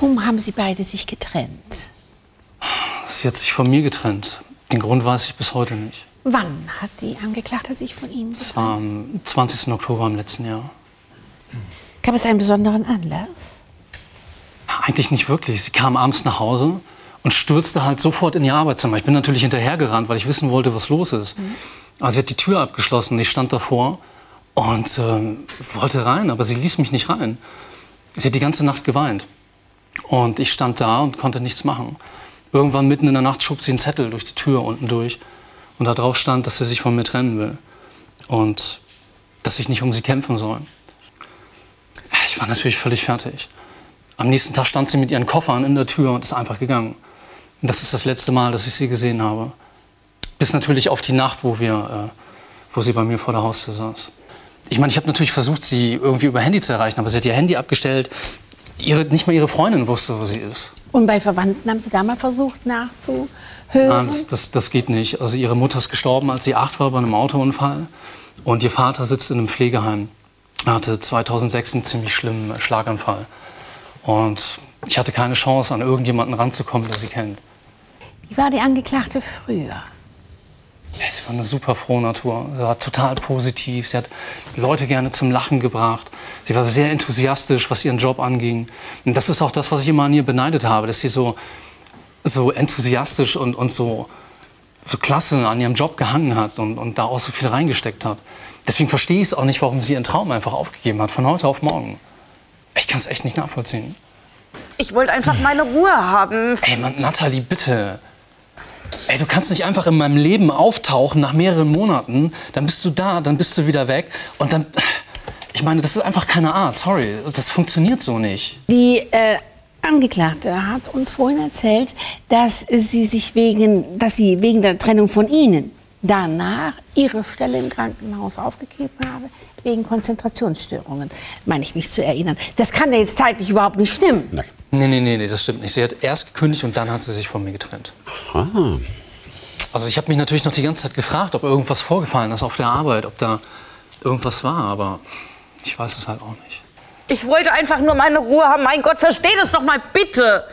Warum haben Sie beide sich getrennt? Sie hat sich von mir getrennt. Den Grund weiß ich bis heute nicht. Wann hat die Angeklagte sich von Ihnen Das war am 20. Oktober im letzten Jahr. Gab es einen besonderen Anlass? Eigentlich nicht wirklich. Sie kam abends nach Hause und stürzte halt sofort in ihr Arbeitszimmer. Ich bin natürlich hinterhergerannt, weil ich wissen wollte, was los ist. Also sie hat die Tür abgeschlossen. Ich stand davor und ähm, wollte rein, aber sie ließ mich nicht rein. Sie hat die ganze Nacht geweint. Und ich stand da und konnte nichts machen. Irgendwann mitten in der Nacht schob sie einen Zettel durch die Tür unten durch. Und da drauf stand, dass sie sich von mir trennen will. Und dass ich nicht um sie kämpfen soll. Ich war natürlich völlig fertig. Am nächsten Tag stand sie mit ihren Koffern in der Tür und ist einfach gegangen. Und das ist das letzte Mal, dass ich sie gesehen habe. Bis natürlich auf die Nacht, wo, wir, äh, wo sie bei mir vor der Haustür saß. Ich meine, ich habe natürlich versucht, sie irgendwie über Handy zu erreichen, aber sie hat ihr Handy abgestellt. Ihre, nicht mal ihre Freundin wusste, wo sie ist. Und bei Verwandten haben Sie da mal versucht nachzuhören? Nein, das, das, das geht nicht. Also ihre Mutter ist gestorben, als sie acht war bei einem Autounfall. Und ihr Vater sitzt in einem Pflegeheim. Er hatte 2006 einen ziemlich schlimmen Schlaganfall. Und ich hatte keine Chance, an irgendjemanden ranzukommen, der sie kennt. Wie war die Angeklagte früher? Sie war eine super frohe Natur. Sie war total positiv. Sie hat Leute gerne zum Lachen gebracht. Sie war sehr enthusiastisch, was ihren Job anging. Und das ist auch das, was ich immer an ihr beneidet habe, dass sie so, so enthusiastisch und, und so, so klasse an ihrem Job gehangen hat und, und da auch so viel reingesteckt hat. Deswegen verstehe ich es auch nicht, warum sie ihren Traum einfach aufgegeben hat, von heute auf morgen. Ich kann es echt nicht nachvollziehen. Ich wollte einfach meine Ruhe haben. Ey, Mann, Nathalie, bitte. Ey, du kannst nicht einfach in meinem Leben auftauchen nach mehreren Monaten, dann bist du da, dann bist du wieder weg und dann. Ich meine, das ist einfach keine Art, sorry. Das funktioniert so nicht. Die äh, Angeklagte hat uns vorhin erzählt, dass sie sich wegen, dass sie wegen der Trennung von Ihnen danach ihre Stelle im Krankenhaus aufgegeben habe, wegen Konzentrationsstörungen, meine ich mich zu erinnern. Das kann ja jetzt zeitlich überhaupt nicht stimmen. Nee, nee, nee, nee, das stimmt nicht. Sie hat erst gekündigt und dann hat sie sich von mir getrennt. Ah. Also ich habe mich natürlich noch die ganze Zeit gefragt, ob irgendwas vorgefallen ist auf der Arbeit, ob da irgendwas war, aber ich weiß es halt auch nicht. Ich wollte einfach nur meine Ruhe haben. Mein Gott, versteh das doch mal bitte.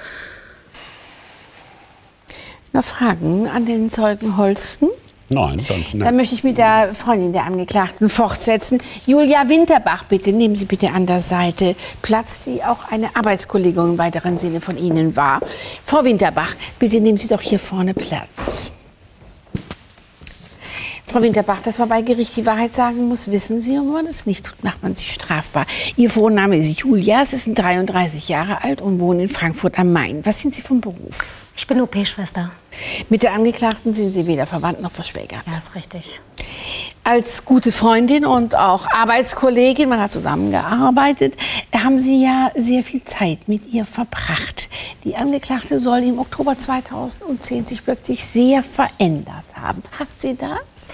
Noch Fragen an den Zeugen Holsten? Nein, danke. Dann möchte ich mit der Freundin der Angeklagten fortsetzen. Julia Winterbach, bitte nehmen Sie bitte an der Seite Platz, die auch eine Arbeitskollegin im weiteren Sinne von Ihnen war. Frau Winterbach, bitte nehmen Sie doch hier vorne Platz. Frau Winterbach, dass man bei Gericht die Wahrheit sagen muss, wissen Sie. Und wenn man es nicht tut, macht man sich strafbar. Ihr Vorname ist Julia, Sie sind 33 Jahre alt und wohnen in Frankfurt am Main. Was sind Sie vom Beruf? Ich bin OP-Schwester. Mit der Angeklagten sind Sie weder verwandt noch verschwägert. Ja, ist richtig. Als gute Freundin und auch Arbeitskollegin, man hat zusammengearbeitet, haben Sie ja sehr viel Zeit mit ihr verbracht. Die Angeklagte soll im Oktober 2010 sich plötzlich sehr verändert haben. Hat sie das?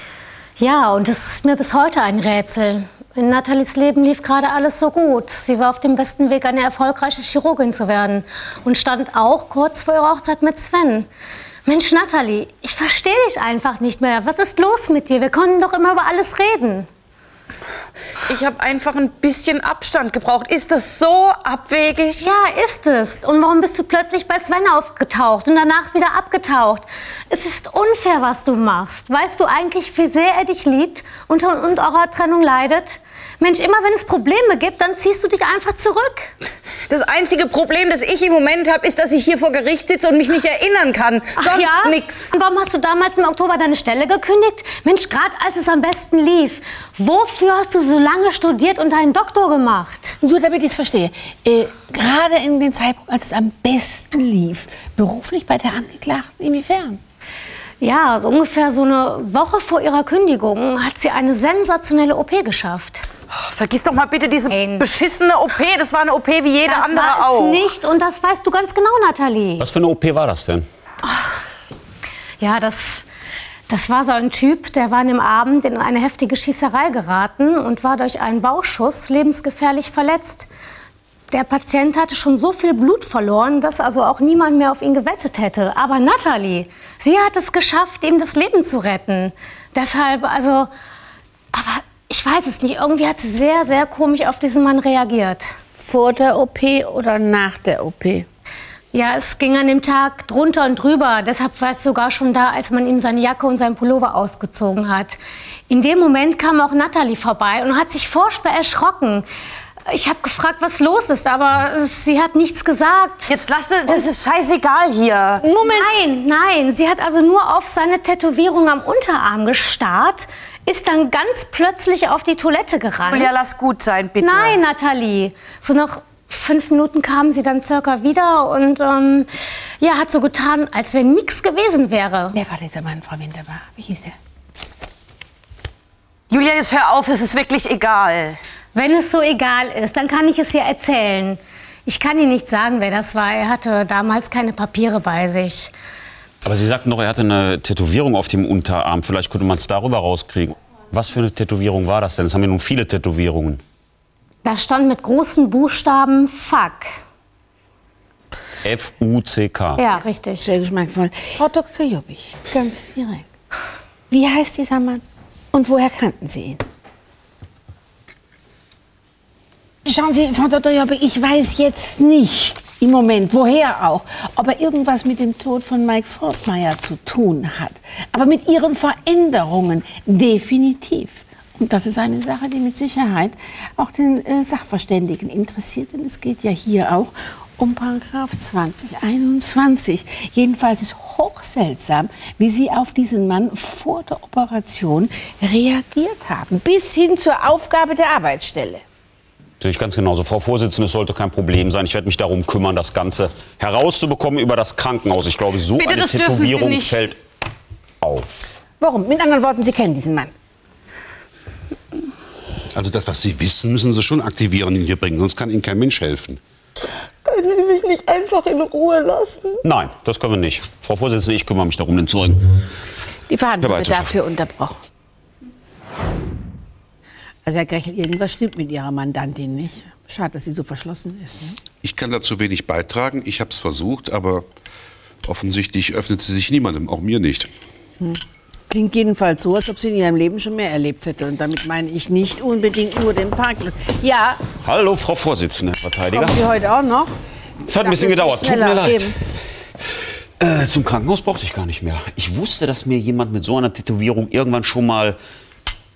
Ja, und das ist mir bis heute ein Rätsel. In Nathalies Leben lief gerade alles so gut. Sie war auf dem besten Weg, eine erfolgreiche Chirurgin zu werden. Und stand auch kurz vor ihrer Hochzeit mit Sven. Mensch, Nathalie, ich verstehe dich einfach nicht mehr. Was ist los mit dir? Wir konnten doch immer über alles reden. Ich habe einfach ein bisschen Abstand gebraucht. Ist das so abwegig? Ja, ist es. Und warum bist du plötzlich bei Sven aufgetaucht und danach wieder abgetaucht? Es ist unfair, was du machst. Weißt du eigentlich, wie sehr er dich liebt und und eurer Trennung leidet? Mensch, immer wenn es Probleme gibt, dann ziehst du dich einfach zurück. Das einzige Problem, das ich im Moment habe, ist, dass ich hier vor Gericht sitze und mich nicht erinnern kann. Ach Sonst ja? nix. Und warum hast du damals im Oktober deine Stelle gekündigt? Mensch, gerade als es am besten lief. Wofür hast du so lange studiert und deinen Doktor gemacht? Nur damit ich es verstehe. Äh, gerade in den Zeitpunkt, als es am besten lief, beruflich bei der Angeklagten, inwiefern? Ja, so ungefähr so eine Woche vor ihrer Kündigung hat sie eine sensationelle OP geschafft. Vergiss doch mal bitte diese Nein. beschissene OP. Das war eine OP wie jede das andere war auch. nicht und das weißt du ganz genau, Nathalie. Was für eine OP war das denn? Ja, das, das war so ein Typ, der war an dem Abend in eine heftige Schießerei geraten und war durch einen Bauchschuss lebensgefährlich verletzt. Der Patient hatte schon so viel Blut verloren, dass also auch niemand mehr auf ihn gewettet hätte. Aber Nathalie, sie hat es geschafft, ihm das Leben zu retten. Deshalb, also, aber ich weiß es nicht, irgendwie hat sie sehr, sehr komisch auf diesen Mann reagiert. Vor der OP oder nach der OP? Ja, es ging an dem Tag drunter und drüber. Deshalb war es sogar schon da, als man ihm seine Jacke und seinen Pullover ausgezogen hat. In dem Moment kam auch Natalie vorbei und hat sich furchtbar erschrocken. Ich habe gefragt, was los ist, aber sie hat nichts gesagt. Jetzt lass das, das ist scheißegal hier. Moment. Nein, nein. Sie hat also nur auf seine Tätowierung am Unterarm gestarrt, ist dann ganz plötzlich auf die Toilette gerannt. Julia, lass gut sein, bitte. Nein, Nathalie. So nach fünf Minuten kam sie dann circa wieder und ähm, ja, hat so getan, als wenn nichts gewesen wäre. Wer war dieser Mann, Frau Winterbar? Wie hieß der? Julia, jetzt hör auf, es ist wirklich egal. Wenn es so egal ist, dann kann ich es ja erzählen. Ich kann Ihnen nicht sagen, wer das war. Er hatte damals keine Papiere bei sich. Aber Sie sagten doch, er hatte eine Tätowierung auf dem Unterarm. Vielleicht könnte man es darüber rauskriegen. Was für eine Tätowierung war das denn? Es haben ja nun viele Tätowierungen. Da stand mit großen Buchstaben Fuck. F-U-C-K. Ja, richtig. Sehr geschmackvoll. Frau Dr. Juppich, ganz direkt. Wie heißt dieser Mann? Und woher kannten Sie ihn? Schauen Sie, Frau Dr. Jobbik, ich weiß jetzt nicht im Moment, woher auch, ob er irgendwas mit dem Tod von Mike Fortmeier zu tun hat. Aber mit Ihren Veränderungen definitiv. Und das ist eine Sache, die mit Sicherheit auch den äh, Sachverständigen interessiert, denn es geht ja hier auch um Paragraph 2021. Jedenfalls ist hochseltsam, wie Sie auf diesen Mann vor der Operation reagiert haben, bis hin zur Aufgabe der Arbeitsstelle. Sehe ich ganz genauso. Frau Vorsitzende, es sollte kein Problem sein. Ich werde mich darum kümmern, das Ganze herauszubekommen über das Krankenhaus. Ich glaube, so Bitte, eine Tätowierung fällt auf. Warum? Mit anderen Worten, Sie kennen diesen Mann. Also das, was Sie wissen, müssen Sie schon aktivieren und ihn hier bringen, sonst kann Ihnen kein Mensch helfen. Können Sie mich nicht einfach in Ruhe lassen? Nein, das können wir nicht. Frau Vorsitzende, ich kümmere mich darum, den Zeugen. Die Verhandlung wird dafür unterbrochen. Also Herr Grechel, irgendwas stimmt mit Ihrer Mandantin nicht. Schade, dass sie so verschlossen ist. Ne? Ich kann dazu wenig beitragen. Ich habe es versucht, aber offensichtlich öffnet sie sich niemandem, auch mir nicht. Klingt jedenfalls so, als ob sie in ihrem Leben schon mehr erlebt hätte. Und damit meine ich nicht unbedingt nur den Parkplatz. Ja, Hallo, Frau Vorsitzende, Herr Verteidiger. kommen Sie heute auch noch? Es hat ein bisschen gedauert. Tut mir leid. eben. Äh, zum Krankenhaus brauchte ich gar nicht mehr. Ich wusste, dass mir jemand mit so einer Tätowierung irgendwann schon mal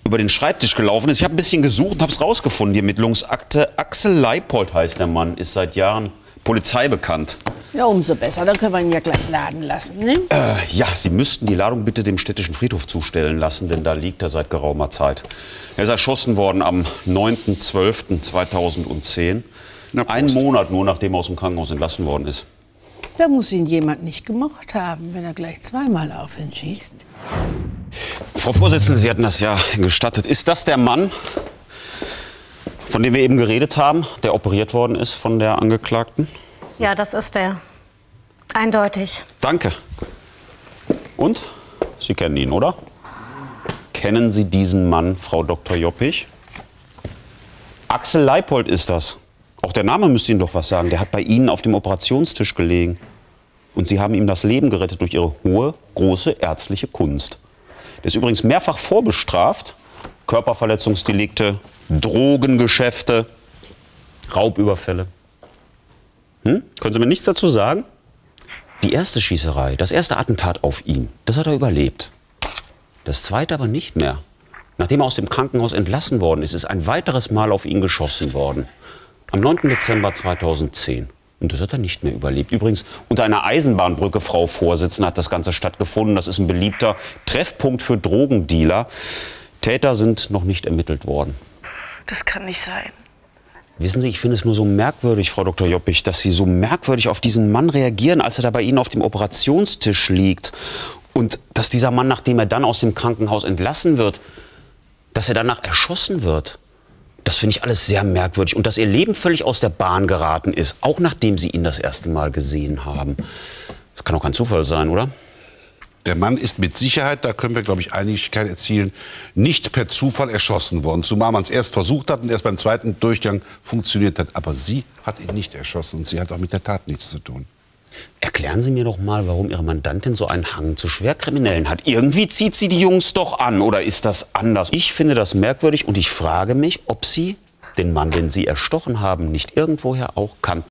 über den Schreibtisch gelaufen ist. Ich habe ein bisschen gesucht und habe es rausgefunden. Die Ermittlungsakte. Axel Leipold heißt der Mann, ist seit Jahren Polizei bekannt. Ja, umso besser. Dann können wir ihn ja gleich laden lassen. Ne? Äh, ja, Sie müssten die Ladung bitte dem städtischen Friedhof zustellen lassen, denn da liegt er seit geraumer Zeit. Er ist erschossen worden am 9.12.2010. Na, Prost. Einen Monat nur, nachdem er aus dem Krankenhaus entlassen worden ist. Da muss ihn jemand nicht gemocht haben, wenn er gleich zweimal auf ihn schießt. Frau Vorsitzende, Sie hatten das ja gestattet. Ist das der Mann, von dem wir eben geredet haben, der operiert worden ist von der Angeklagten? Ja, das ist er. Eindeutig. Danke. Und? Sie kennen ihn, oder? Kennen Sie diesen Mann, Frau Dr. Joppich? Axel Leipold ist das. Auch der Name müsste Ihnen doch was sagen. Der hat bei Ihnen auf dem Operationstisch gelegen. Und Sie haben ihm das Leben gerettet durch Ihre hohe, große ärztliche Kunst. Der ist übrigens mehrfach vorbestraft. Körperverletzungsdelikte, Drogengeschäfte, Raubüberfälle. Hm? Können Sie mir nichts dazu sagen? Die erste Schießerei, das erste Attentat auf ihn, das hat er überlebt. Das zweite aber nicht mehr. Nachdem er aus dem Krankenhaus entlassen worden ist, ist ein weiteres Mal auf ihn geschossen worden. Am 9. Dezember 2010. Und das hat er nicht mehr überlebt. Übrigens, unter einer Eisenbahnbrücke, Frau Vorsitzende, hat das Ganze stattgefunden. Das ist ein beliebter Treffpunkt für Drogendealer. Täter sind noch nicht ermittelt worden. Das kann nicht sein. Wissen Sie, ich finde es nur so merkwürdig, Frau Dr. Joppich, dass Sie so merkwürdig auf diesen Mann reagieren, als er da bei Ihnen auf dem Operationstisch liegt. Und dass dieser Mann, nachdem er dann aus dem Krankenhaus entlassen wird, dass er danach erschossen wird. Das finde ich alles sehr merkwürdig. Und dass Ihr Leben völlig aus der Bahn geraten ist, auch nachdem Sie ihn das erste Mal gesehen haben. Das kann doch kein Zufall sein, oder? Der Mann ist mit Sicherheit, da können wir, glaube ich, Einigkeit erzielen, nicht per Zufall erschossen worden. Zumal man es erst versucht hat und erst beim zweiten Durchgang funktioniert hat. Aber sie hat ihn nicht erschossen und sie hat auch mit der Tat nichts zu tun. Erklären Sie mir doch mal, warum Ihre Mandantin so einen Hang zu Schwerkriminellen hat. Irgendwie zieht sie die Jungs doch an, oder ist das anders? Ich finde das merkwürdig und ich frage mich, ob Sie den Mann, den Sie erstochen haben, nicht irgendwoher auch kannten.